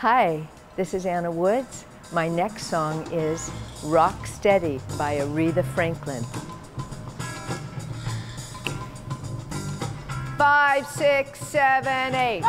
Hi, this is Anna Woods. My next song is Rock Steady by Aretha Franklin. Five, six, seven, eight.